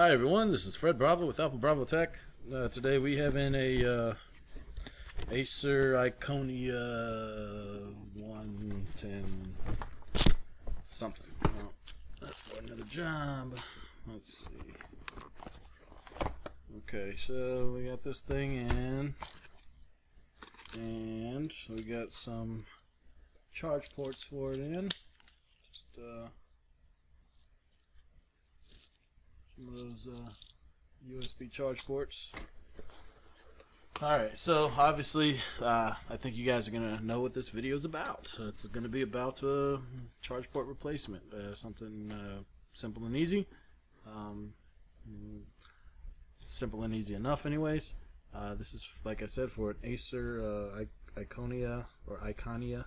Hi everyone, this is Fred Bravo with Alpha Bravo Tech. Uh, today we have in a uh, Acer Iconia One 10 something. Well, that's for another job. Let's see. Okay, so we got this thing in, and we got some charge ports for it in. Just uh, some of those uh, USB charge ports. Alright, so obviously, uh, I think you guys are going to know what this video is about. It's going to be about uh, charge port replacement. Uh, something uh, simple and easy. Um, simple and easy enough, anyways. Uh, this is, like I said, for an Acer Iconia or Iconia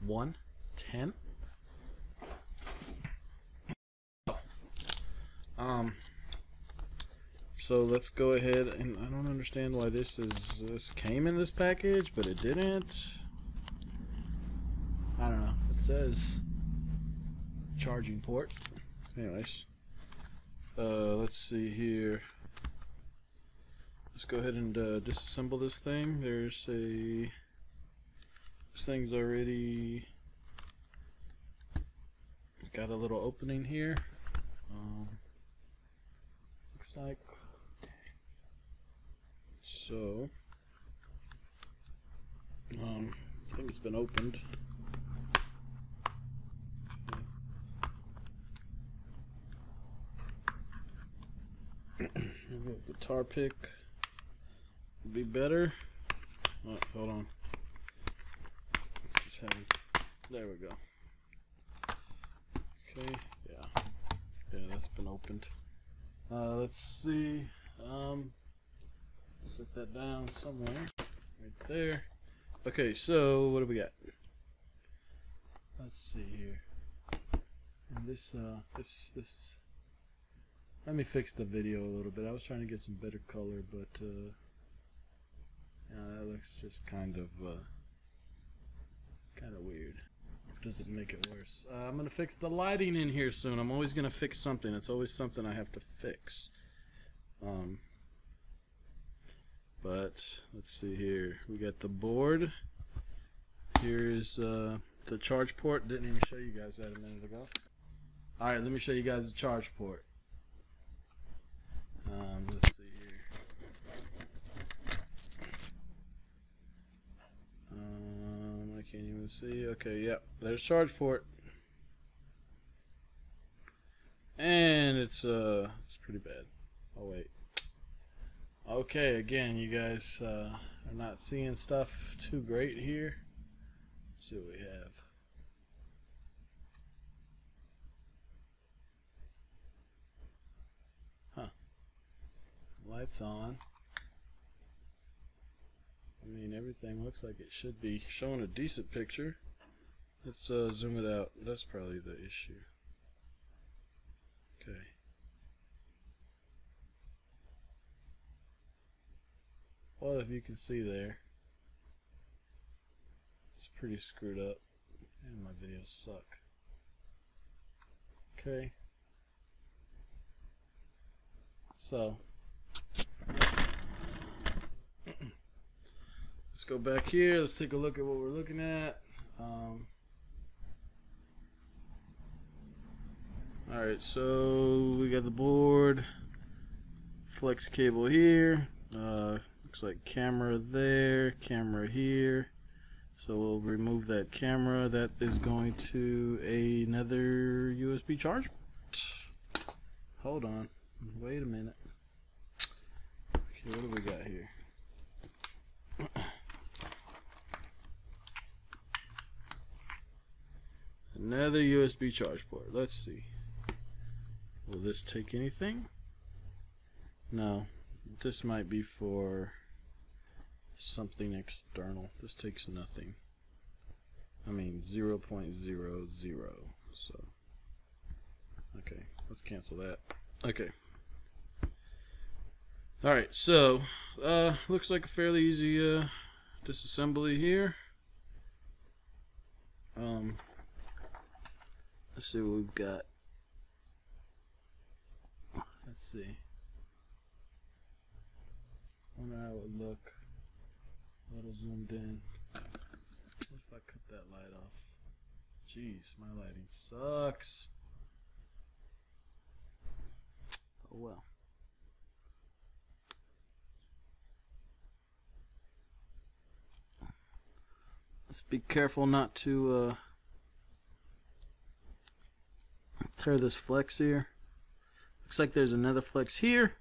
One 10. Um, so let's go ahead and I don't understand why this is this came in this package, but it didn't. I don't know. It says charging port. Anyways, uh, let's see here. Let's go ahead and uh, disassemble this thing. There's a this thing's already got a little opening here. Um, looks like so um, I think it's been opened. Guitar pick would be better. Oh, hold on. Just having there we go. Okay. Yeah. Yeah that's been opened uh, let's see. Um, set that down somewhere. Right there. Okay, so what do we got? Let's see here. And this, uh, this, this. Let me fix the video a little bit. I was trying to get some better color, but, uh, yeah, that looks just kind of, uh, kind of weird doesn't make it worse. Uh, I'm gonna fix the lighting in here soon. I'm always gonna fix something. It's always something I have to fix. Um, but let's see here. We got the board. Here's uh, the charge port. Didn't even show you guys that a minute ago. All right, let me show you guys the charge port. Um, let's see can't even see. Okay, yep. There's charge port. And it's uh it's pretty bad. Oh wait. Okay, again, you guys uh, are not seeing stuff too great here. Let's see what we have. Huh. Lights on. I mean, everything looks like it should be showing a decent picture. Let's uh, zoom it out. That's probably the issue. Okay. Well, if you can see there, it's pretty screwed up. And my videos suck. Okay. So, Let's go back here. Let's take a look at what we're looking at. Um, all right, so we got the board, flex cable here. Uh, looks like camera there, camera here. So we'll remove that camera. That is going to another USB charge. Hold on. Wait a minute. Okay, what do we got here? Another USB charge port. Let's see. Will this take anything? No. This might be for something external. This takes nothing. I mean 0 0.00. So, okay, let's cancel that. Okay. Alright, so, uh, looks like a fairly easy uh, disassembly here. Um, Let's see what we've got. Let's see. I how it would look. A little zoomed in. What if I cut that light off? Jeez, my lighting sucks. Oh well. Let's be careful not to uh, tear this flex here. Looks like there's another flex here.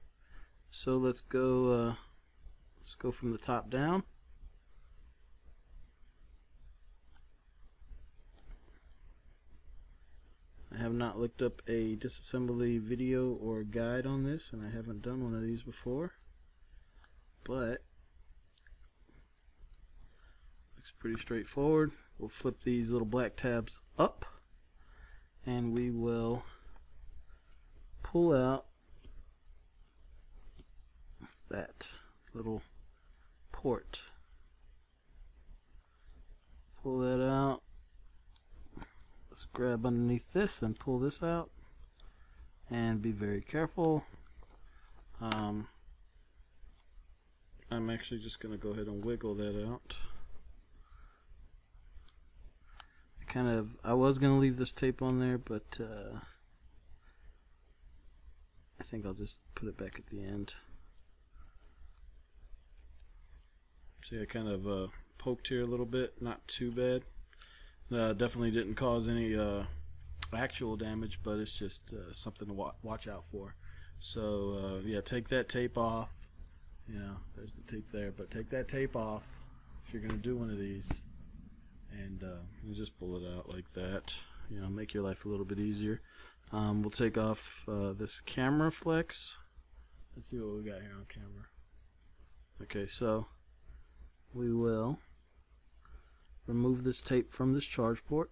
So let's go uh, let's go from the top down. I have not looked up a disassembly video or guide on this and I haven't done one of these before but looks pretty straightforward we'll flip these little black tabs up and we will pull out that little port. Pull that out. Let's grab underneath this and pull this out and be very careful. Um, I'm actually just gonna go ahead and wiggle that out I kind of I was gonna leave this tape on there but uh, I think I'll just put it back at the end see I kind of uh, poked here a little bit not too bad uh, definitely didn't cause any uh, actual damage, but it's just uh, something to wa watch out for. So uh, yeah, take that tape off. You know, there's the tape there, but take that tape off if you're gonna do one of these, and uh, you just pull it out like that. You know, make your life a little bit easier. Um, we'll take off uh, this camera flex. Let's see what we got here on camera. Okay, so we will remove this tape from this charge port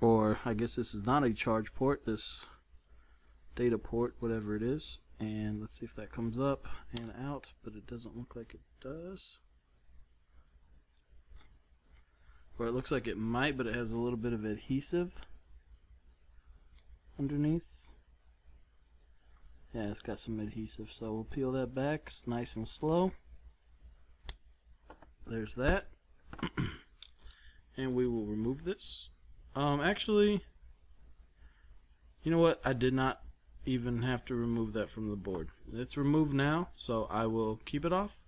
or I guess this is not a charge port this data port whatever it is and let's see if that comes up and out but it doesn't look like it does it looks like it might but it has a little bit of adhesive underneath yeah it's got some adhesive so we'll peel that back it's nice and slow there's that and we will remove this. Um, actually, you know what? I did not even have to remove that from the board. It's removed now, so I will keep it off.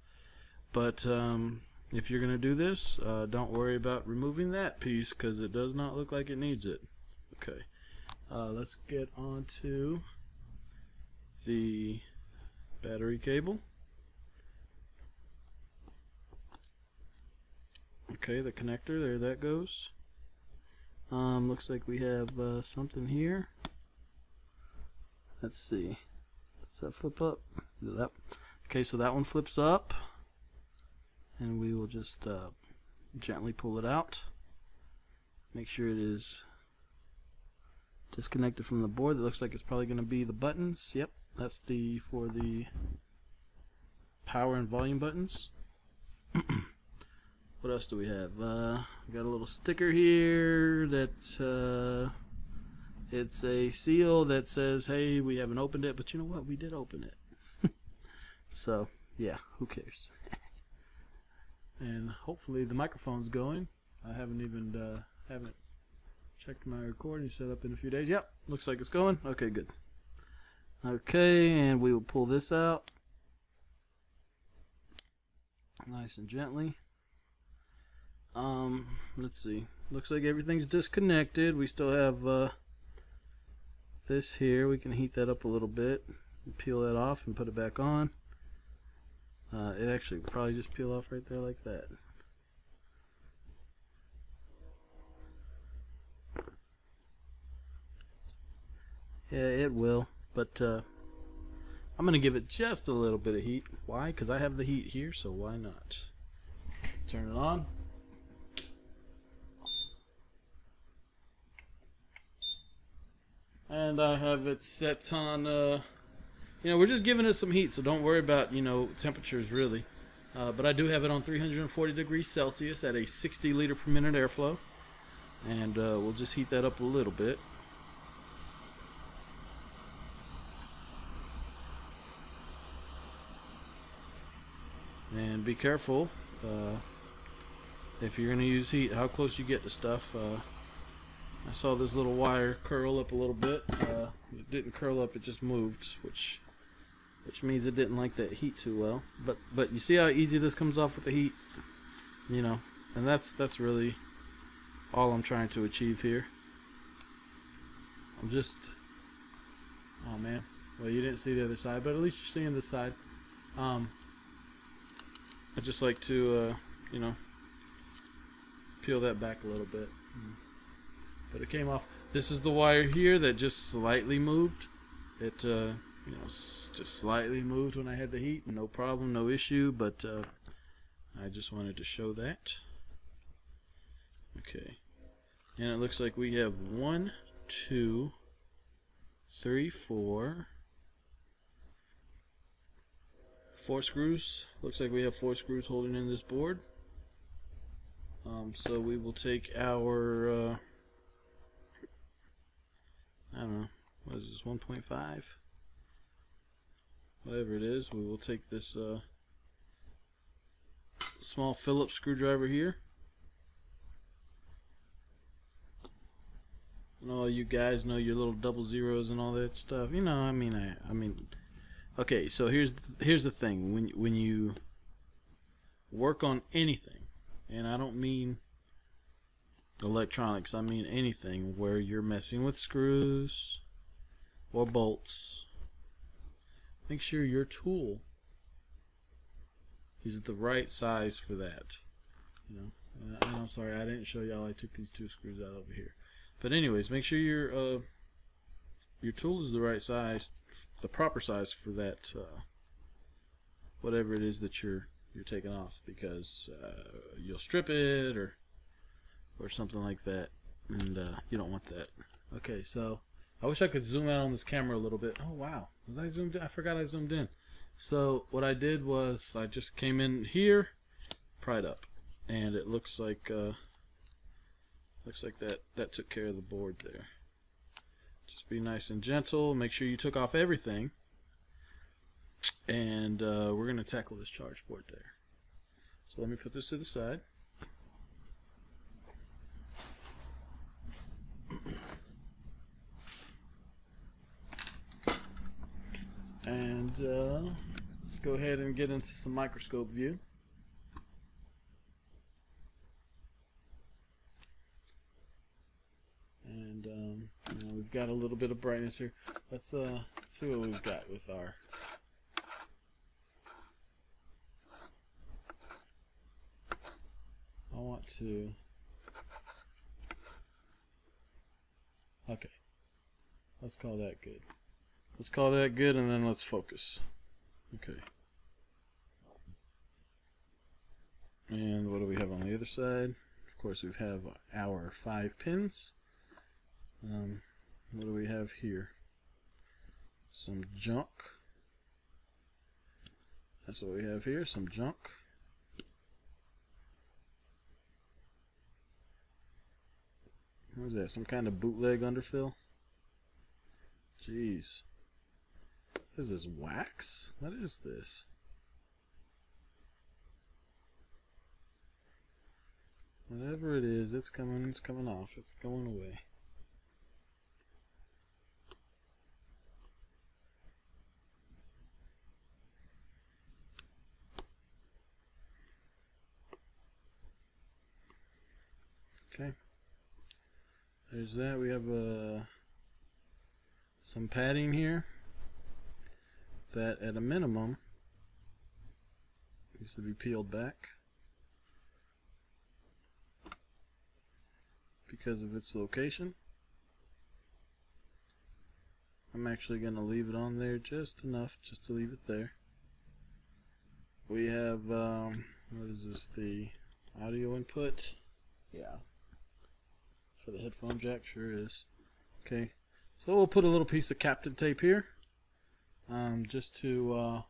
But um, if you're going to do this, uh, don't worry about removing that piece because it does not look like it needs it. Okay, uh, let's get on to the battery cable. Okay, the connector, there that goes. Um, looks like we have uh, something here. Let's see. Does that flip up? That. Okay, so that one flips up. And we will just uh, gently pull it out. Make sure it is disconnected from the board. That looks like it's probably going to be the buttons. Yep, that's the for the power and volume buttons. what else do we have? Uh, we got a little sticker here that uh, it's a seal that says, "Hey, we haven't opened it," but you know what? We did open it. so yeah, who cares? and hopefully the microphone's going. I haven't even uh, haven't checked my recording setup in a few days. Yep, looks like it's going. Okay, good. Okay, and we will pull this out nice and gently. Um, let's see. Looks like everything's disconnected. We still have uh, this here. We can heat that up a little bit. Peel that off and put it back on. Uh, it actually probably just peel off right there like that. Yeah, it will. But uh, I'm going to give it just a little bit of heat. Why? Because I have the heat here, so why not? Turn it on. and I have it set on. Uh, you know, we're just giving it some heat, so don't worry about you know temperatures really. Uh, but I do have it on 340 degrees Celsius at a 60 liter per minute airflow, and uh, we'll just heat that up a little bit. and be careful uh, if you're going to use heat, how close you get to stuff. Uh, I saw this little wire curl up a little bit. Uh, it didn't curl up; it just moved, which which means it didn't like that heat too well. But but you see how easy this comes off with the heat, you know, and that's that's really all I'm trying to achieve here. I'm just, oh man, well you didn't see the other side, but at least you're seeing this side. Um, I just like to, uh, you know, peel that back a little bit. But it came off. This is the wire here that just slightly moved. It, uh, you know, just slightly moved when I had the heat. No problem, no issue, but uh, I just wanted to show that. Okay. And it looks like we have one, two, three, four, four screws. Looks like we have four screws holding in this board. Um, so we will take our, uh, I don't know, what is this, 1.5? Whatever it is, we will take this uh, small Phillips screwdriver here. And all you guys know your little double zeros and all that stuff. You know, I mean, I, I mean, okay. So here's the, here's the thing: when when you work on anything, and I don't mean electronics, I mean anything where you're messing with screws or bolts, make sure your tool is the right size for that. You know, and I'm sorry I didn't show y'all. I took these two screws out over here. But anyways, make sure your uh, your tool is the right size, the proper size for that uh, whatever it is that you're you're taking off, because uh, you'll strip it or or something like that, and uh, you don't want that. Okay, so I wish I could zoom out on this camera a little bit. Oh wow, was I zoomed in? I forgot I zoomed in. So what I did was I just came in here, pried up, and it looks like. Uh, Looks like that, that took care of the board there. Just be nice and gentle. Make sure you took off everything. And uh, we're going to tackle this charge board there. So let me put this to the side. And uh, let's go ahead and get into some microscope view. And um, you know, we've got a little bit of brightness here. Let's uh see what we've got with our I want to Okay. Let's call that good. Let's call that good and then let's focus. Okay. And what do we have on the other side? Of course, we have our five pins. Um, what do we have here? Some junk. That's what we have here, some junk. What is that? Some kind of bootleg underfill? Jeez. Is this, wax? What is this? Whatever it is, it's coming, it's coming off. It's going away. Okay. There's that. We have uh, some padding here that at a minimum needs to be peeled back because of its location. I'm actually going to leave it on there just enough just to leave it there. We have, um, what is this, the audio input? Yeah, for the headphone jack, sure is. Okay, so we'll put a little piece of Kapton tape here, um, just to uh,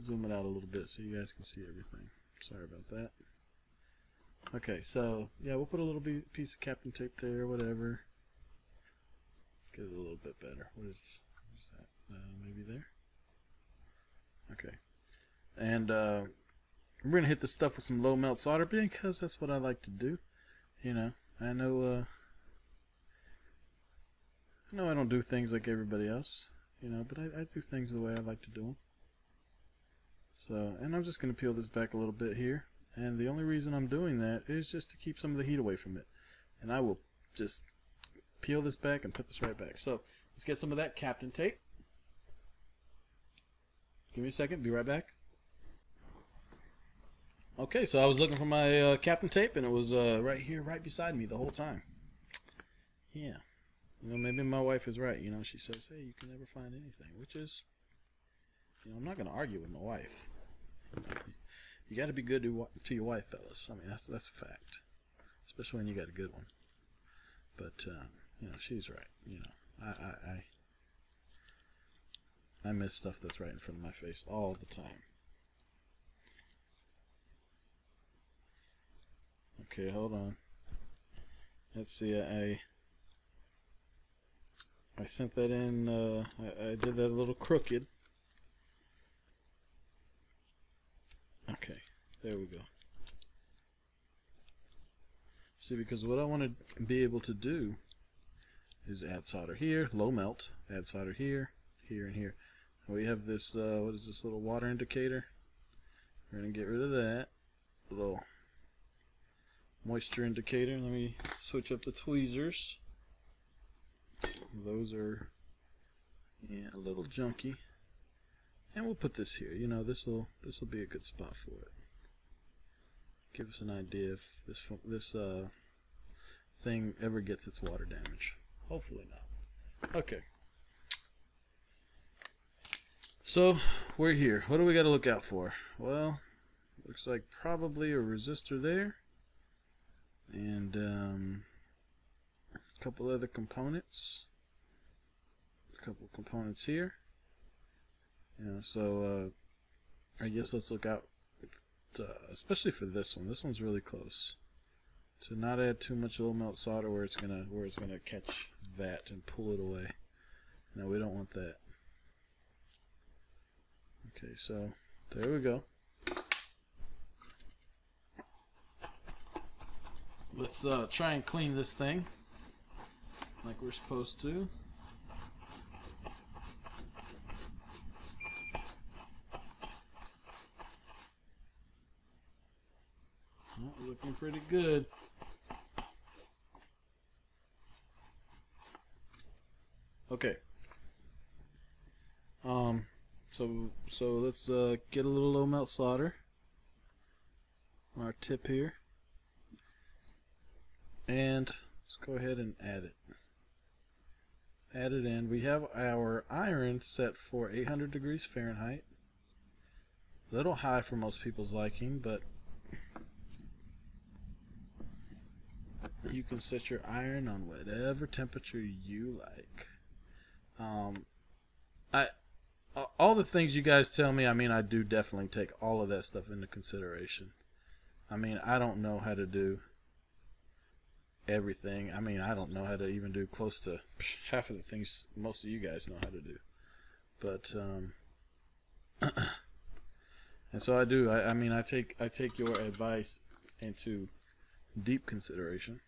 zoom it out a little bit so you guys can see everything. Sorry about that. Okay, so yeah, we'll put a little piece of Kapton tape there, whatever. Let's get it a little bit better. What is, what is that? Uh, maybe there. Okay, And uh, we're gonna hit the stuff with some low melt solder because that's what I like to do. You know, I know. Uh, I know I don't do things like everybody else. You know, but I, I do things the way I like to do them. So, and I'm just gonna peel this back a little bit here. And the only reason I'm doing that is just to keep some of the heat away from it. And I will just peel this back and put this right back. So let's get some of that Kapton tape. Give me a second, be right back. Okay, so I was looking for my uh, Kapton tape and it was uh, right here, right beside me the whole time. Yeah. You know, maybe my wife is right. You know, she says, hey, you can never find anything, which is, you know, I'm not going to argue with my wife. You got to be good to, to your wife, fellas. I mean, that's that's a fact, especially when you got a good one. But uh, you know, she's right. You know, I, I I I miss stuff that's right in front of my face all the time. Okay, hold on. Let's see. I I sent that in. Uh, I, I did that a little crooked. Okay, there we go. See, because what I want to be able to do is add solder here, low melt, add solder here, here, and here. And we have this, uh, what is this little water indicator? We're going to get rid of that. Little moisture indicator. Let me switch up the tweezers. Those are, yeah, a little junky. And we'll put this here. You know, this will this will be a good spot for it. Give us an idea if this this uh, thing ever gets its water damage. Hopefully not. Okay. So we're here. What do we got to look out for? Well, looks like probably a resistor there, and um, a couple other components. A couple components here. You know, so uh, I guess let's look out, uh, especially for this one. This one's really close. To not add too much low melt solder where it's gonna where it's gonna catch that and pull it away. No, we don't want that. Okay, so there we go. Let's uh, try and clean this thing like we're supposed to. Looking pretty good. Okay. Um, so so let's uh, get a little low melt solder on our tip here, and let's go ahead and add it. Add it in. We have our iron set for 800 degrees Fahrenheit. A little high for most people's liking, but you can set your iron on whatever temperature you like. Um, I all the things you guys tell me, I mean, I do definitely take all of that stuff into consideration. I mean, I don't know how to do everything. I mean, I don't know how to even do close to half of the things most of you guys know how to do. But um, and so I do. I, I mean, I take I take your advice into deep consideration.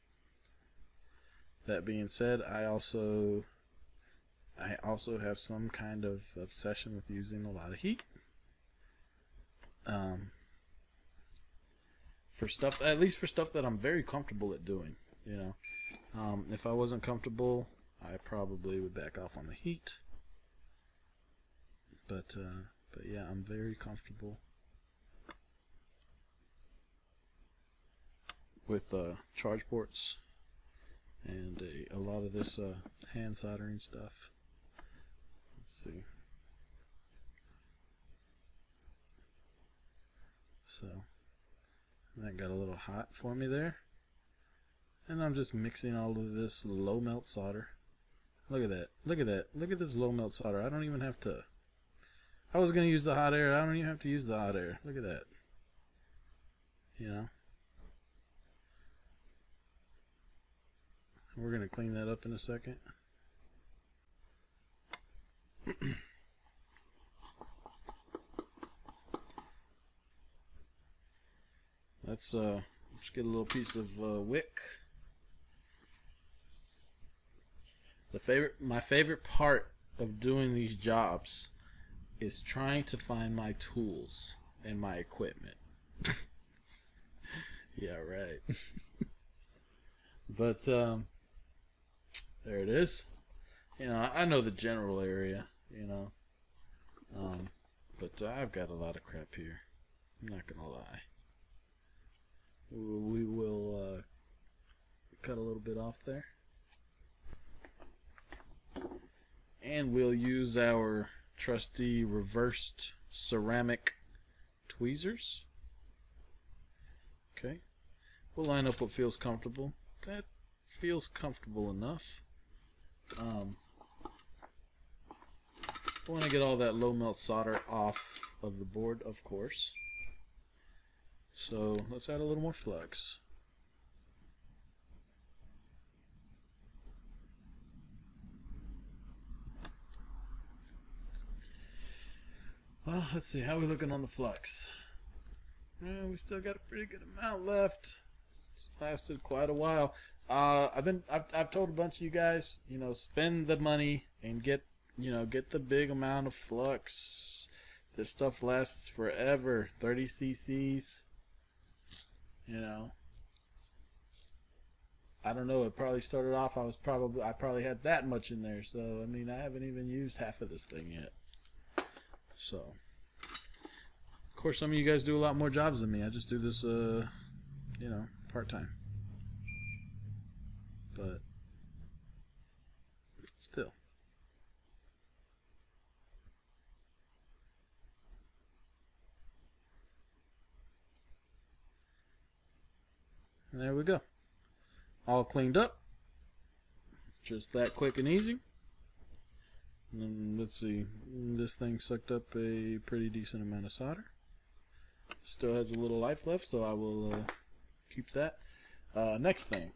That being said, I also I also have some kind of obsession with using a lot of heat. Um, for stuff, at least for stuff that I'm very comfortable at doing. You know, um, if I wasn't comfortable, I probably would back off on the heat. But uh, but yeah, I'm very comfortable with uh, charge ports and a, a lot of this uh, hand soldering stuff. Let's see. So that got a little hot for me there. And I'm just mixing all of this low melt solder. Look at that. Look at that. Look at this low melt solder. I don't even have to. I was going to use the hot air. I don't even have to use the hot air. Look at that. You know? We're going to clean that up in a second. let's uh, let's get a little piece of uh, wick. The favorite, my favorite part of doing these jobs is trying to find my tools and my equipment. yeah, right. but um, there it is. You know, I know the general area. You know, um, but I've got a lot of crap here. I'm not gonna lie. We will uh, cut a little bit off there. And we'll use our trusty reversed ceramic tweezers. Okay. We'll line up what feels comfortable. That feels comfortable enough. Um, I want to get all that low melt solder off of the board, of course. So let's add a little more flux. Well, let's see, how we looking on the flux? We still got a pretty good amount left. It's lasted quite a while. Uh, I've been, I've, I've told a bunch of you guys, you know, spend the money and get, you know, get the big amount of flux. This stuff lasts forever. 30 cc's. You know. I don't know. It probably started off. I was probably I probably had that much in there. So I mean, I haven't even used half of this thing yet. So, of course, some of you guys do a lot more jobs than me. I just do this, uh, you know, part time. But still. And there we go. All cleaned up. Just that quick and easy. And let's see, this thing sucked up a pretty decent amount of solder. Still has a little life left, so I will uh, keep that. Uh, next thing,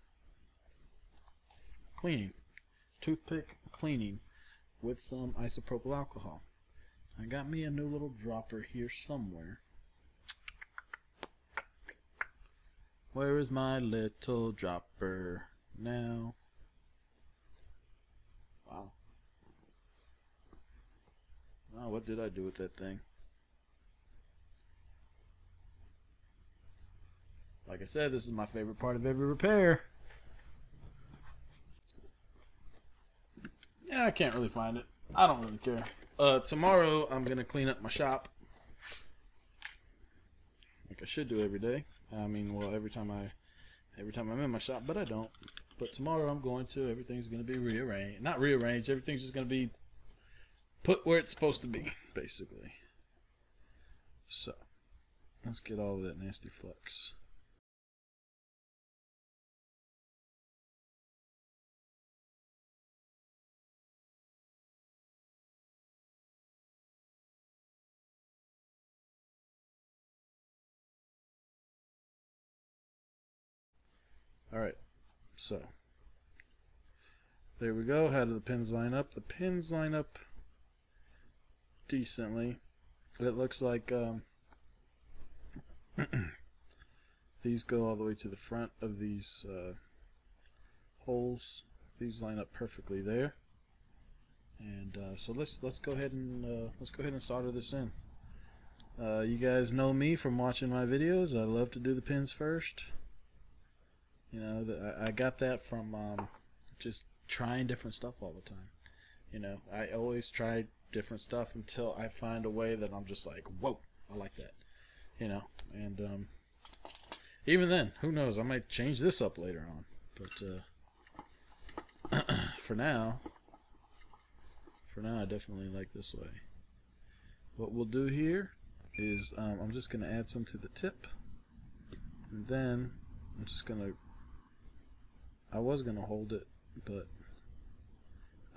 cleaning. Toothpick cleaning with some isopropyl alcohol. I got me a new little dropper here somewhere. Where is my little dropper now? Wow. Oh, what did I do with that thing? Like I said, this is my favorite part of every repair. Yeah, I can't really find it. I don't really care. Uh, tomorrow I'm gonna clean up my shop, like I should do every day. I mean, well, every time I, every time I'm in my shop, but I don't. But tomorrow I'm going to. Everything's gonna be rearranged. Not rearranged. Everything's just gonna be put where it's supposed to be, basically. So, let's get all of that nasty flux. Alright, so there we go. How do the pins line up? The pins line up decently. It looks like um, these go all the way to the front of these uh, holes. These line up perfectly there. And uh, so let's let's go ahead and uh, let's go ahead and solder this in. Uh, you guys know me from watching my videos. I love to do the pins first. You know, the, I got that from um, just trying different stuff all the time. You know, I always try different stuff until I find a way that I'm just like, whoa, I like that. You know, and um, even then, who knows? I might change this up later on. But uh, for now, for now, I definitely like this way. What we'll do here is um, I'm just going to add some to the tip, and then I'm just going to I was going to hold it, but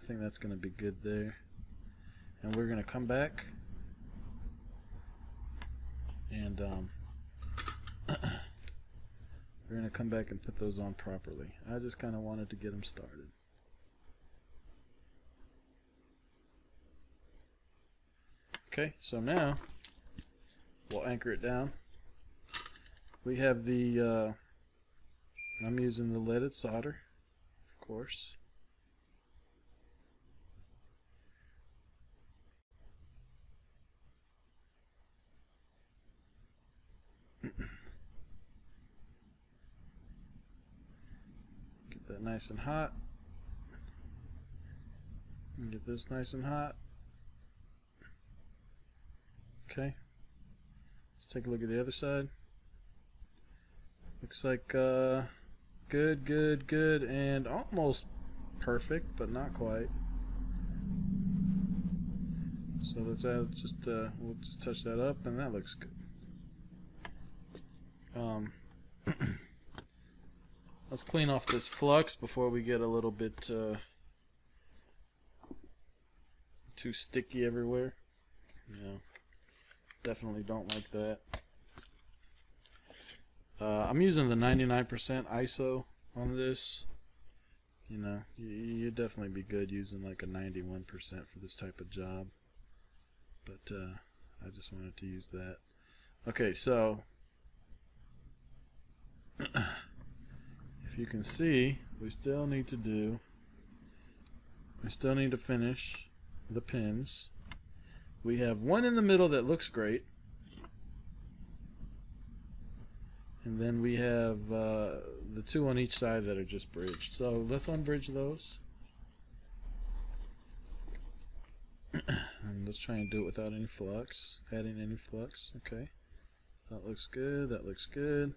I think that's going to be good there. And we're going to come back and um, we're going to come back and put those on properly. I just kind of wanted to get them started. Okay, so now we'll anchor it down we have the, uh, I'm using the leaded solder, of course. Get that nice and hot. And get this nice and hot. Okay. Let's take a look at the other side. Looks like uh, good, good, good, and almost perfect, but not quite. So let's add just uh, we'll just touch that up, and that looks good. Um, let's clean off this flux before we get a little bit uh, too sticky everywhere. Yeah, definitely don't like that. Uh, I'm using the 99% ISO on this. You know, you, you'd definitely be good using like a 91% for this type of job. But uh, I just wanted to use that. Okay, so if you can see, we still need to do, we still need to finish the pins. We have one in the middle that looks great. And then we have uh, the two on each side that are just bridged. So let's unbridge those. and let's try and do it without any flux. Adding any flux. Okay. That looks good. That looks good.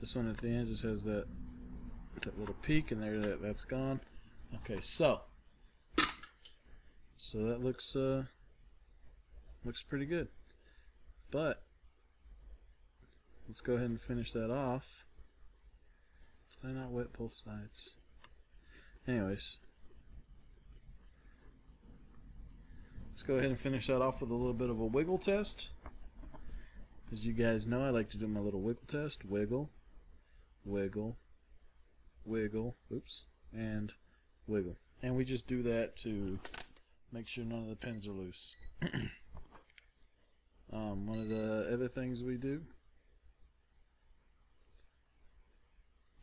This one at the end just has that that little peak and there that, that's gone. Okay, so so that looks uh looks pretty good. But Let's go ahead and finish that off. Did I not wet both sides? Anyways. Let's go ahead and finish that off with a little bit of a wiggle test. As you guys know, I like to do my little wiggle test. Wiggle, wiggle, wiggle, oops, and wiggle. And we just do that to make sure none of the pins are loose. um, one of the other things we do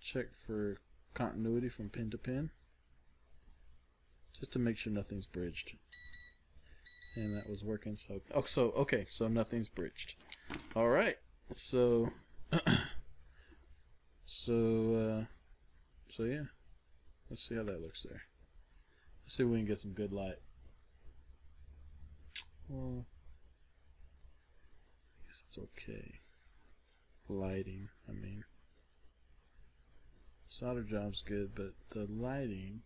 check for continuity from pin to pin just to make sure nothing's bridged. And that was working so oh so okay so nothing's bridged. All right so so uh so yeah let's see how that looks there. Let's see if we can get some good light. Well I guess it's okay. Lighting I mean Solder job's good, but the lighting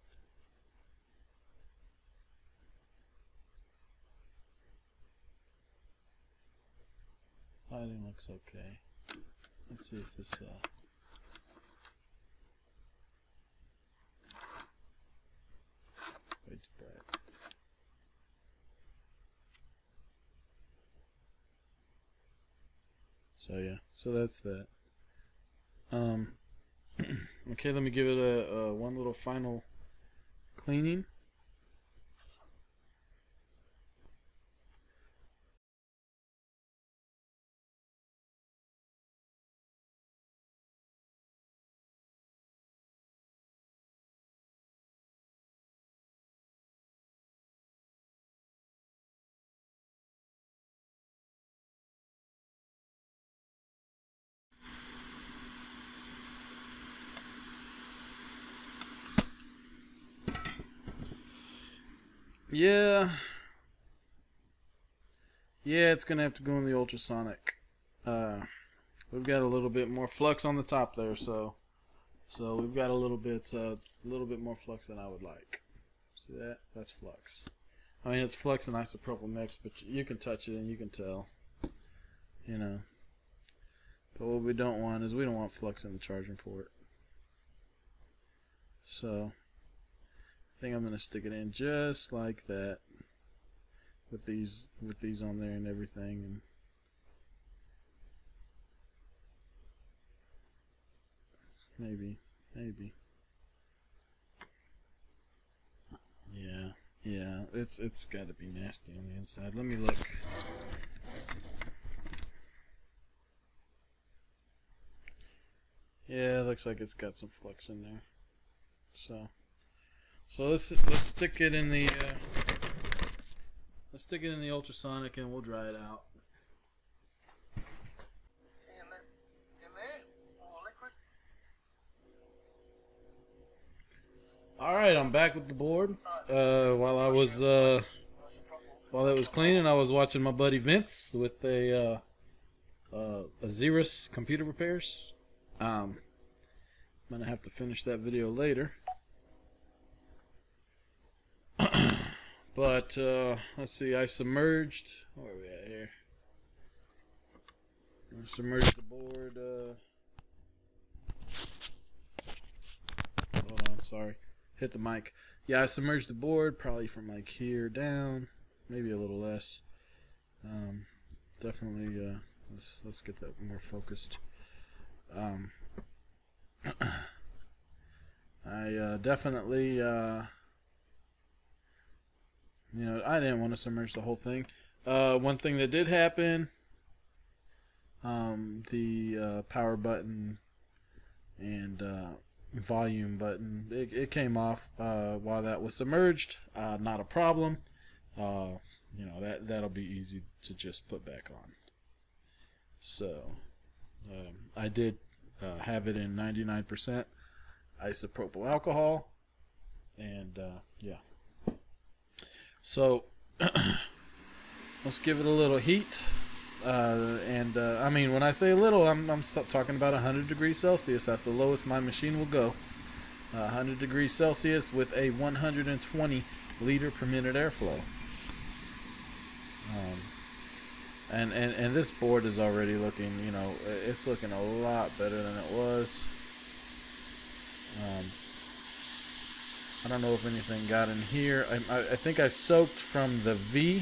lighting looks okay. Let's see if this uh. So yeah, so that's that. Um okay, let me give it a, a one little final cleaning. Yeah. Yeah, it's gonna have to go in the ultrasonic. Uh, we've got a little bit more flux on the top there, so so we've got a little bit uh, a little bit more flux than I would like. See that? That's flux. I mean, it's flux and isopropyl mix, but you can touch it and you can tell. You know. But what we don't want is we don't want flux in the charging port. So I think I'm gonna stick it in just like that with these with these on there and everything and maybe maybe. Yeah yeah it's it's got to be nasty on the inside. Let me look. Yeah looks like it's got some flux in there so so let's let's stick it in the uh, let's stick it in the ultrasonic and we'll dry it out. All right, I'm back with the board. Uh, while I was uh, while it was cleaning, I was watching my buddy Vince with a uh, uh, Azirus computer repairs. Um, I'm gonna have to finish that video later. But uh, let's see, I submerged. Where are we at here? I submerged the board. Uh, hold on, sorry, hit the mic. Yeah, I submerged the board probably from like here down, maybe a little less. Um, definitely, uh, let's let's get that more focused. Um, I uh, definitely, uh, you know, I didn't want to submerge the whole thing. Uh, one thing that did happen, um, the uh, power button and uh, volume button, it, it came off uh, while that was submerged. Uh, not a problem. Uh, you know that that'll be easy to just put back on. So, um, I did have it in 99% isopropyl alcohol, and yeah. So let's give it a little heat. Uh, and uh, I mean, when I say a little, I'm, I'm talking about 100 degrees Celsius. That's the lowest my machine will go. Uh, 100 degrees Celsius with a 120 liter per minute airflow. Um, and, and and this board is already looking, you know, it's looking a lot better than it was. Um, I don't know if anything got in here. I, I, I think I soaked from the V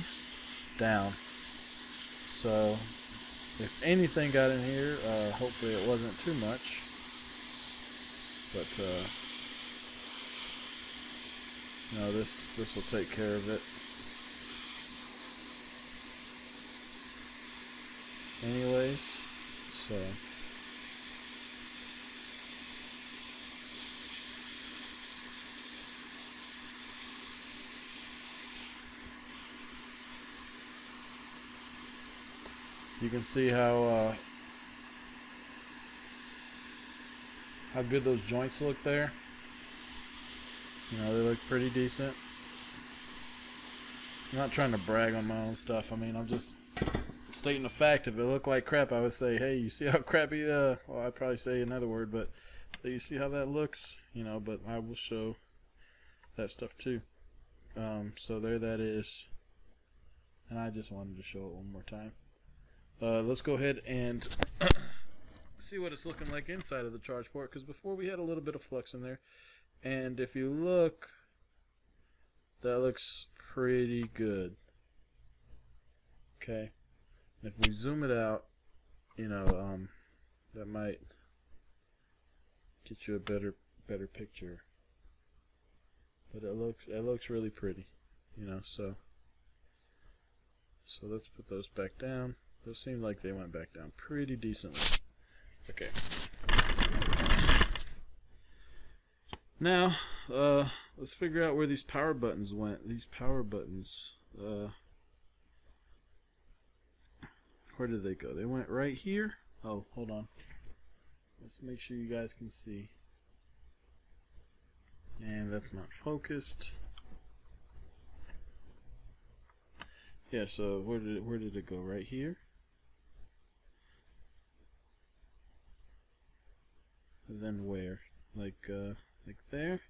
down. So if anything got in here, uh, hopefully it wasn't too much. But uh, no, this this will take care of it. Anyways, so. You can see how uh, how good those joints look there. You know, they look pretty decent. I'm not trying to brag on my own stuff. I mean, I'm just stating the fact. If it looked like crap, I would say, "Hey, you see how crappy?" Uh, well, I'd probably say another word, but so you see how that looks, you know. But I will show that stuff too. Um, so there, that is, and I just wanted to show it one more time. Uh, let's go ahead and see what it's looking like inside of the charge port. Because before we had a little bit of flux in there, and if you look, that looks pretty good. Okay. If we zoom it out, you know, um, that might get you a better better picture. But it looks it looks really pretty, you know. So so let's put those back down. Those seem like they went back down pretty decently. Okay. Now, uh, let's figure out where these power buttons went. These power buttons, uh, where did they go? They went right here. Oh, hold on. Let's make sure you guys can see. And that's not focused. Yeah, so where did it, where did it go? Right here. Then where? Like uh like there?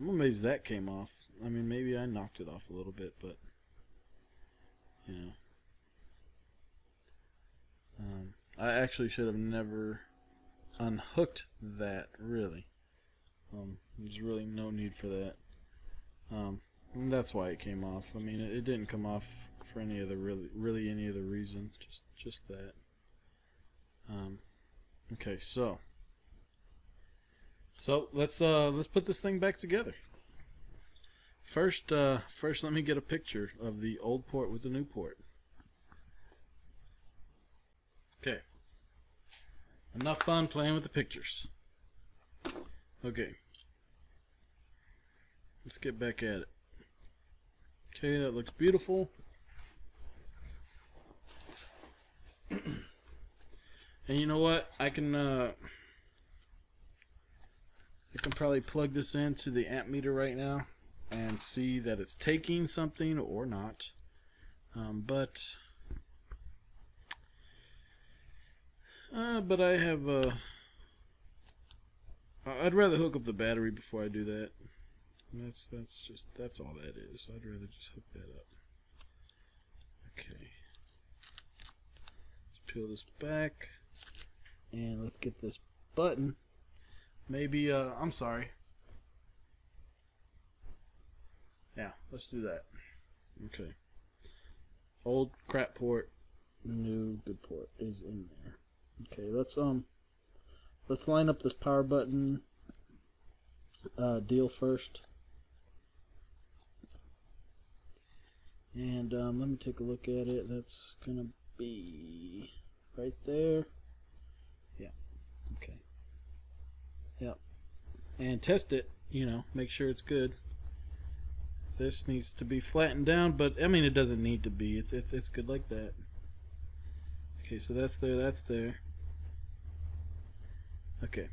I'm amazed that came off. I mean maybe I knocked it off a little bit, but you know. Um, I actually should have never unhooked that really. Um, there's really no need for that. Um, that's why it came off. I mean, it, it didn't come off for any other really, really any other reason. Just, just that. Um, okay, so, so let's uh, let's put this thing back together. First, uh, first, let me get a picture of the old port with the new port. Okay. Enough fun playing with the pictures. Okay. Let's get back at it. Okay, that looks beautiful. and you know what? I can uh I can probably plug this into the amp meter right now and see that it's taking something or not. Um, but uh, but I have uh I'd rather hook up the battery before I do that. And that's that's just that's all that is. I'd rather just hook that up. Okay. Let's peel this back and let's get this button. Maybe uh I'm sorry. Yeah, let's do that. Okay. Old crap port, new good port is in there. Okay, let's um let's line up this power button uh, deal first. And um, let me take a look at it. That's gonna be right there. Yeah. Okay. Yep. And test it. You know, make sure it's good. This needs to be flattened down, but I mean it doesn't need to be. It's it's it's good like that. Okay, so that's there. That's there. Okay.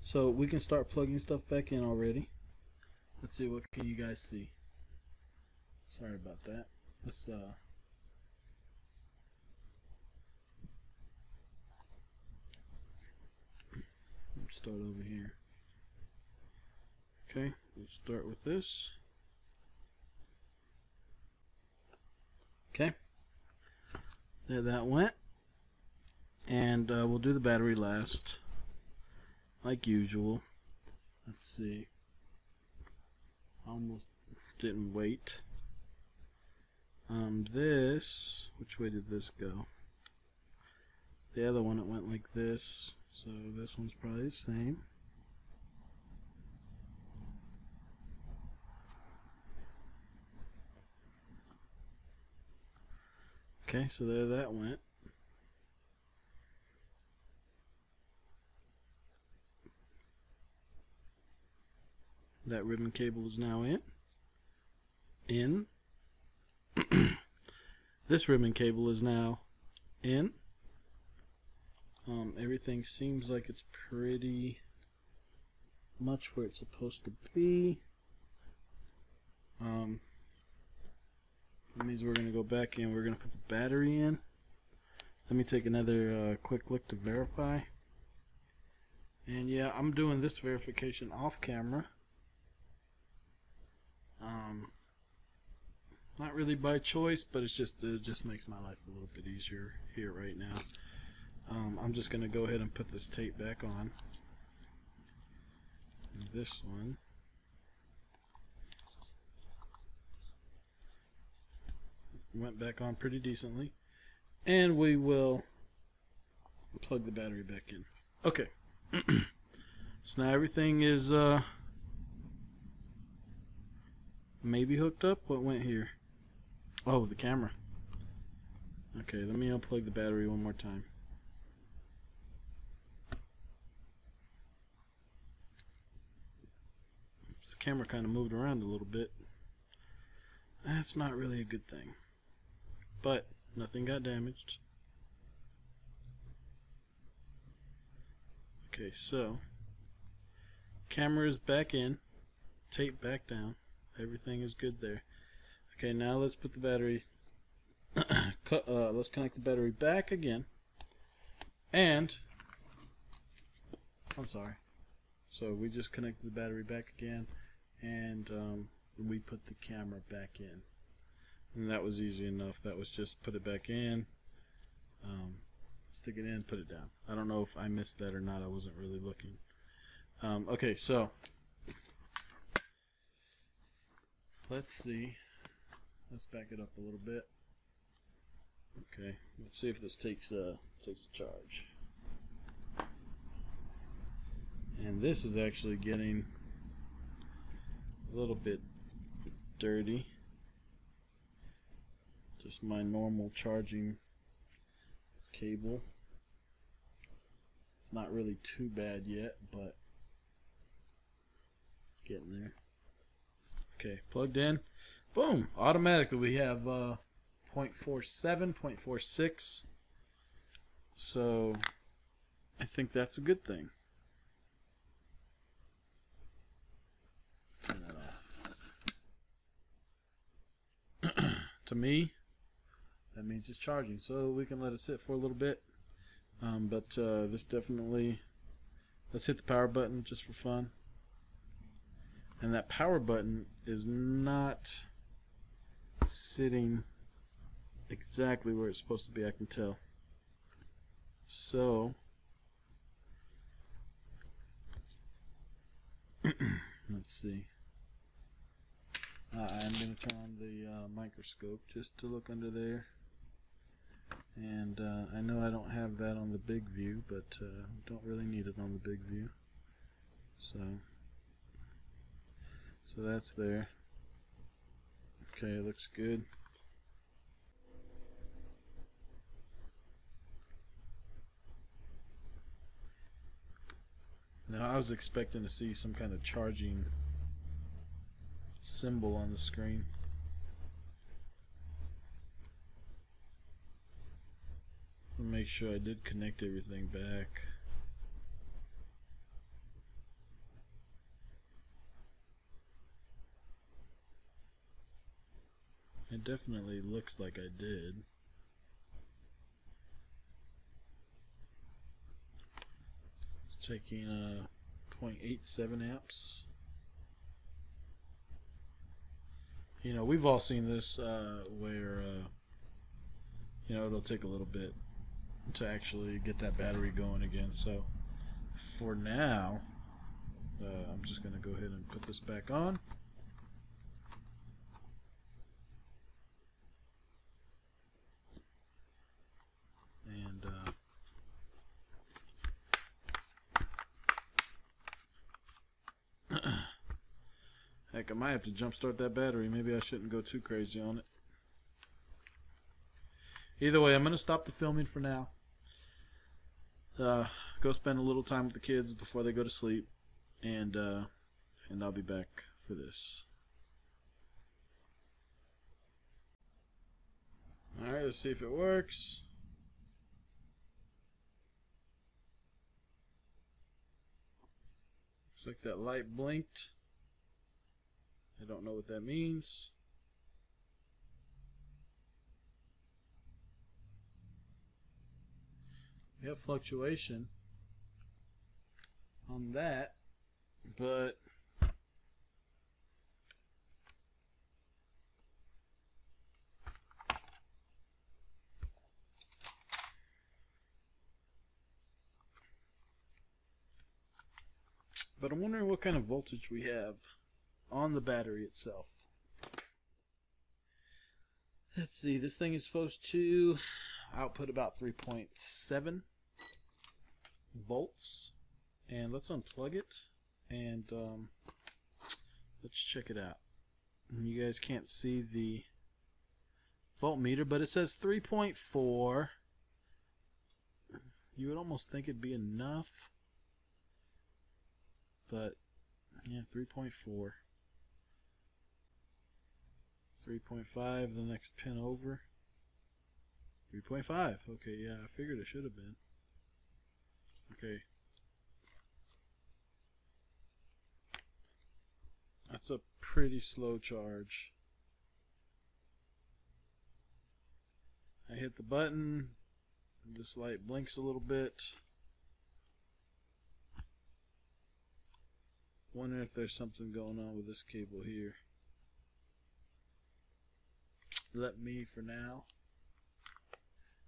So we can start plugging stuff back in already. Let's see what can you guys see. Sorry about that. Let's uh start over here. Okay, let's start with this. Okay. There that went. And uh, we'll do the battery last like usual. Let's see. Almost didn't wait. Um, this, which way did this go? The other one, it went like this, so this one's probably the same. Okay, so there that went. That ribbon cable is now in. In. this ribbon cable is now in. Um, everything seems like it's pretty much where it's supposed to be. Um, that means we're going to go back in. We're going to put the battery in. Let me take another uh, quick look to verify. And yeah, I'm doing this verification off camera. Um, not really by choice, but it's just it just makes my life a little bit easier here right now. Um, I'm just gonna go ahead and put this tape back on. This one. Went back on pretty decently. And we will plug the battery back in. Okay. so now everything is uh, maybe hooked up. What went here? Oh, the camera. Okay, let me unplug the battery one more time. Camera kind of moved around a little bit. That's not really a good thing. But nothing got damaged. Okay, so camera is back in, tape back down. Everything is good there. Okay, now let's put the battery. uh, let's connect the battery back again. And I'm sorry. So we just connected the battery back again, and um, we put the camera back in. And that was easy enough. That was just put it back in, um, stick it in, put it down. I don't know if I missed that or not. I wasn't really looking. Um, okay, so let's see. Let's back it up a little bit. Okay, let's see if this takes uh takes a charge. And this is actually getting a little bit dirty. Just my normal charging cable. It's not really too bad yet, but it's getting there. Okay, plugged in. Boom! Automatically we have uh, 0.47, 0.46. So I think that's a good thing. Let's turn that off. To me, that means it's charging. So we can let it sit for a little bit. Um, but uh, this definitely, let's hit the power button just for fun. And that power button is not sitting exactly where it's supposed to be, I can tell. So, let's see. Uh, I'm going to turn on the uh, microscope just to look under there. And uh, I know I don't have that on the big view, but uh, don't really need it on the big view. So, so that's there. Okay, it looks good. Now I was expecting to see some kind of charging symbol on the screen. Make sure I did connect everything back. It definitely looks like I did. Taking uh, 0.87 amps. You know, we've all seen this uh, where, uh, you know, it'll take a little bit to actually get that battery going again. So for now, uh, I'm just going to go ahead and put this back on. And uh, I might have to jump start that battery. Maybe I shouldn't go too crazy on it. Either way, I'm going to stop the filming for now. Uh, go spend a little time with the kids before they go to sleep, and uh, and I'll be back for this. All right, let's see if it works. Looks like that light blinked. I don't know what that means. We have fluctuation on that, but But I'm wondering what kind of voltage we have on the battery itself. Let's see, this thing is supposed to output about 3.7 volts. And let's unplug it and um, let's check it out. You guys can't see the voltmeter, but it says 3.4. You would almost think it'd be enough. But, yeah, 3.4. 3.5, the next pin over. 3.5. Okay, yeah, I figured it should have been. Okay. That's a pretty slow charge. I hit the button. This light blinks a little bit. Wonder if there's something going on with this cable here. Let me for now.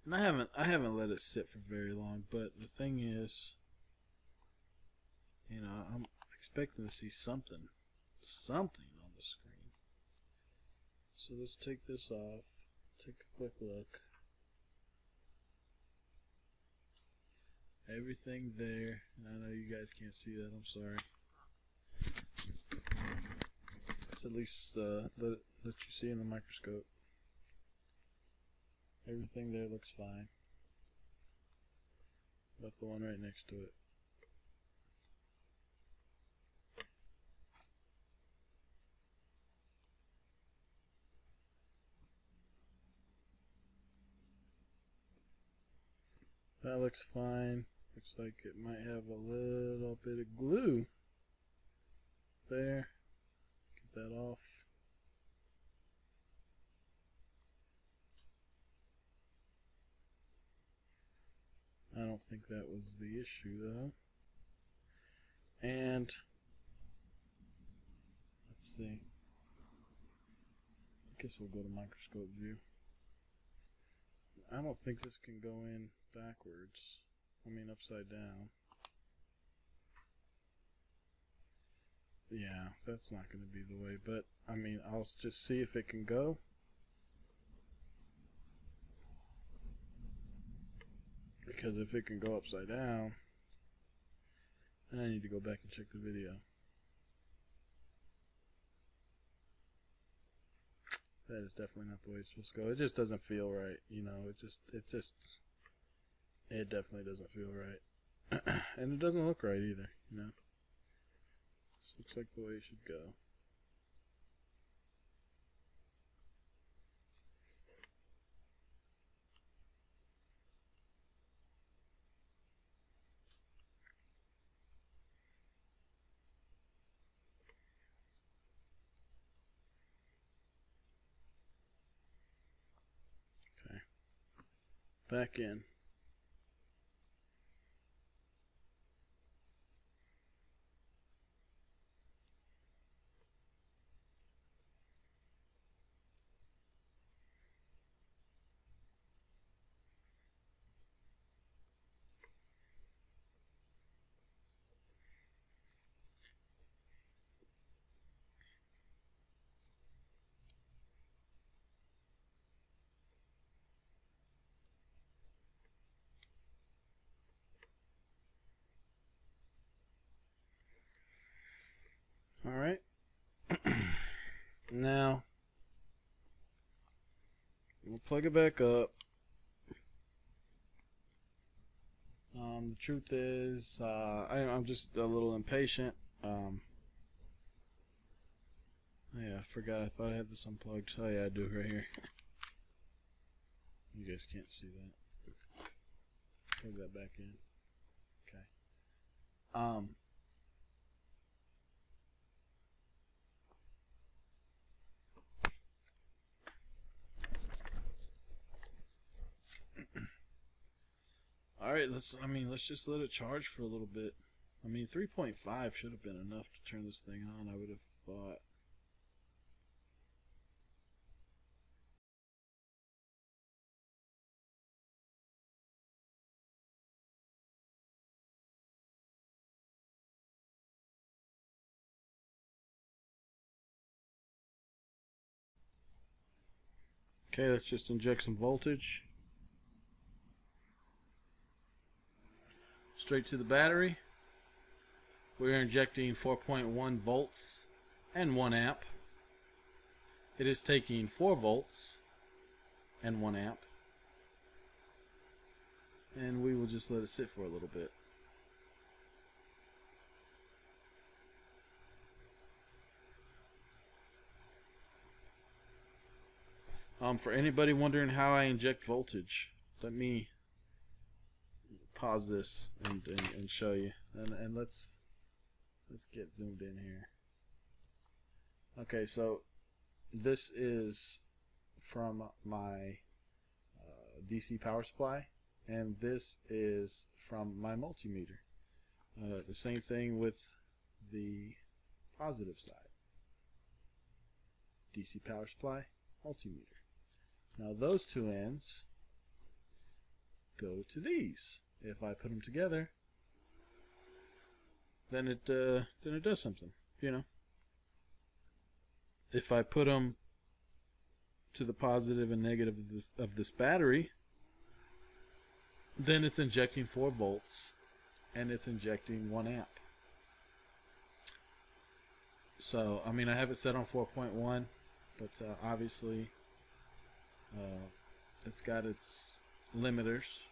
And I haven't I haven't let it sit for very long, but the thing is, you know, I'm expecting to see something, something on the screen. So let's take this off, take a quick look. Everything there, and I know you guys can't see that, I'm sorry. Let's at least uh, let, let you see in the microscope. Everything there looks fine. but the one right next to it. That looks fine. Looks like it might have a little bit of glue there. Get that off. I don't think that was the issue though. And let's see. I guess we'll go to microscope view. I don't think this can go in backwards. I mean upside down. Yeah, that's not going to be the way, but I mean, I'll just see if it can go. Because if it can go upside down, then I need to go back and check the video. That is definitely not the way it's supposed to go. It just doesn't feel right, you know. It just, it just, it definitely doesn't feel right, and it doesn't look right either, you know. This looks like the way it should go. Back in. All right. now, we'll plug it back up. Um, the truth is, uh, I, I'm just a little impatient. Um, yeah, I forgot. I thought I had this unplugged. Oh yeah, I do right here. you guys can't see that. Plug that back in. Okay. Um. All right, let's. I mean, let's just let it charge for a little bit. I mean, 3.5 should have been enough to turn this thing on. I would have thought. Okay, let's just inject some voltage. Straight to the battery. We're injecting 4.1 volts and 1 amp. It is taking 4 volts and 1 amp. And we will just let it sit for a little bit. Um, for anybody wondering how I inject voltage, let me pause this and, and, and show you. And, and let's let's get zoomed in here. Okay, so this is from my uh, DC power supply, and this is from my multimeter. Uh, the same thing with the positive side. DC power supply, multimeter. Now those two ends go to these. If I put them together, then it uh, then it does something, you know. If I put them to the positive and negative of this of this battery, then it's injecting 4 volts and it's injecting 1 amp. So, I mean, I have it set on 4.1, but uh, obviously uh, it's got its limiters.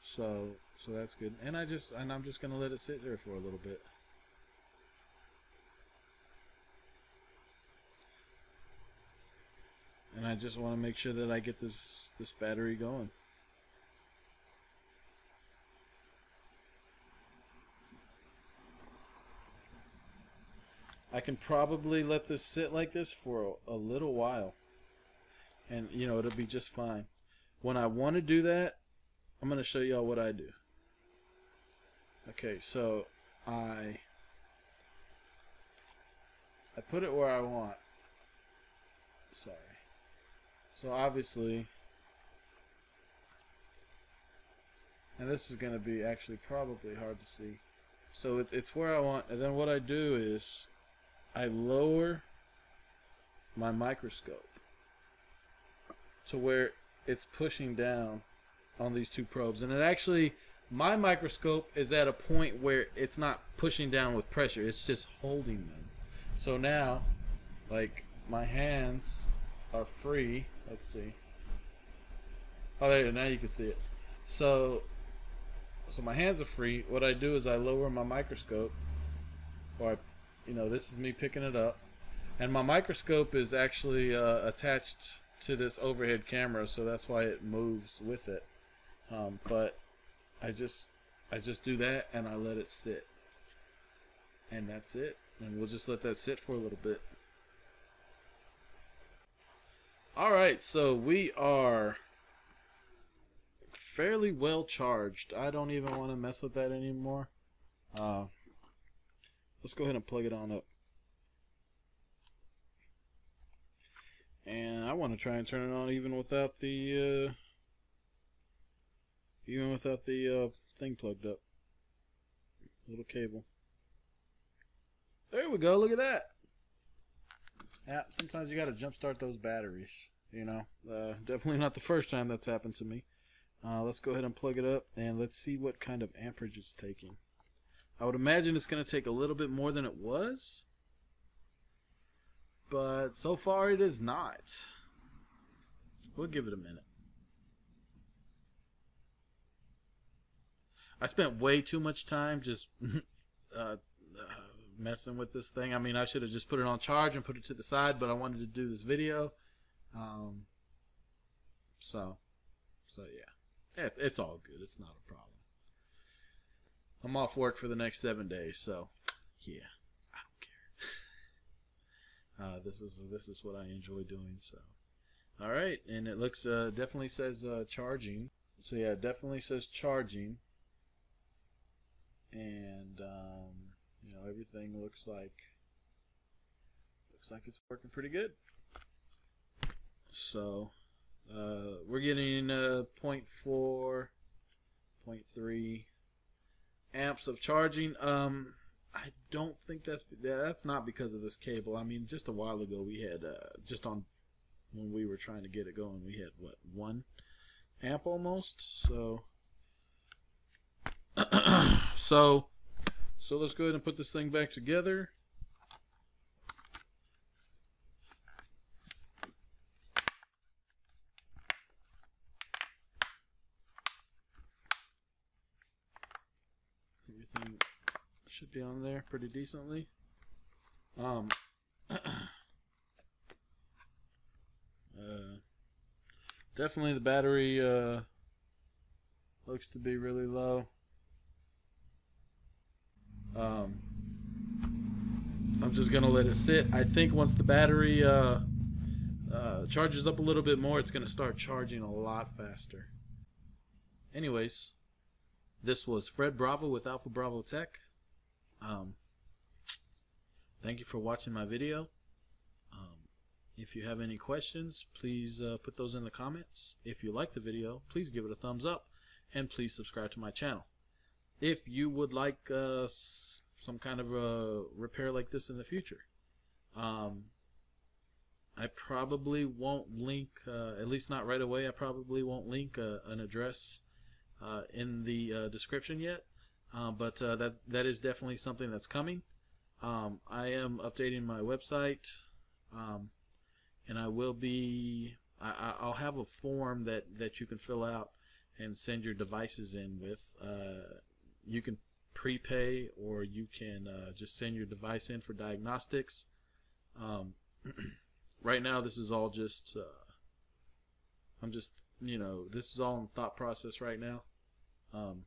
So so that's good. And I just and I'm just gonna let it sit there for a little bit. And I just want to make sure that I get this this battery going. I can probably let this sit like this for a, a little while. And, you know, it'll be just fine. When I want to do that, I'm going to show y'all what I do. Okay, so I I put it where I want. Sorry. So obviously and this is going to be actually probably hard to see. So it, it's where I want and then what I do is I lower my microscope to where it's pushing down on these two probes. And it actually, my microscope is at a point where it's not pushing down with pressure, it's just holding them. So now, like, my hands are free. Let's see. Oh, there, now you can see it. So, so my hands are free. What I do is I lower my microscope, or I you know, this is me picking it up. And my microscope is actually uh, attached to this overhead camera, so that's why it moves with it. Um, but I just I just do that and I let it sit. And that's it. And we'll just let that sit for a little bit. Alright, so we are fairly well charged. I don't even want to mess with that anymore. Uh, Let's go ahead and plug it on up. And I want to try and turn it on even without the uh, even without the uh, thing plugged up. Little cable. There we go. Look at that. Yeah, sometimes you got to jumpstart those batteries. You know, uh, definitely not the first time that's happened to me. Uh, let's go ahead and plug it up and let's see what kind of amperage it's taking. I would imagine it's going to take a little bit more than it was. But so far it is not. We'll give it a minute. I spent way too much time just uh, uh, messing with this thing. I mean, I should have just put it on charge and put it to the side, but I wanted to do this video. Um, so, so yeah, it, it's all good. It's not a problem. I'm off work for the next seven days, so yeah, I don't care. uh, this is this is what I enjoy doing. So, all right, and it looks uh, definitely says uh, charging. So yeah, definitely says charging, and um, you know everything looks like looks like it's working pretty good. So uh, we're getting uh, 0.4, 0.3 amps of charging. Um, I don't think that's that's not because of this cable. I mean, just a while ago we had uh, just on when we were trying to get it going, we had what one amp almost. So, so, so let's go ahead and put this thing back together. should be on there pretty decently. Um, uh, definitely the battery uh, looks to be really low. Um, I'm just gonna let it sit. I think once the battery uh, uh, charges up a little bit more, it's gonna start charging a lot faster. Anyways, this was Fred Bravo with Alpha Bravo Tech. Um, thank you for watching my video. Um, if you have any questions, please uh, put those in the comments. If you like the video, please give it a thumbs up and please subscribe to my channel. If you would like uh, some kind of a repair like this in the future, um, I probably won't link, uh, at least not right away, I probably won't link uh, an address uh, in the uh, description yet. Uh, but that that is definitely something that's coming. Um, I am updating my website, um, and I will be. I, I'll have a form that that you can fill out, and send your devices in with. Uh, you can prepay or you can uh, just send your device in for diagnostics. Um, right now, this is all just. Uh, I'm just, you know, this is all in thought process right now. Um,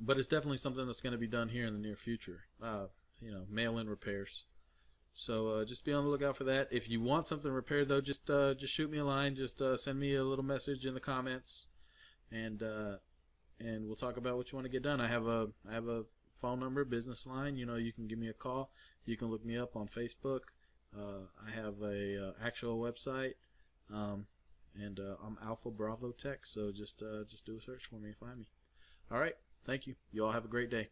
but it's definitely something that's going to be done here in the near future. Uh, you know, mail-in repairs. So uh, just be on the lookout for that. If you want something repaired, though, just uh, just shoot me a line. Just uh, send me a little message in the comments, and uh, and we'll talk about what you want to get done. I have a I have a phone number, business line. You know, you can give me a call. You can look me up on Facebook. Uh, I have a uh, actual website, um, and I'm Alpha Bravo Tech. So just just do a search for me and find me. All right. Thank you. You all have a great day.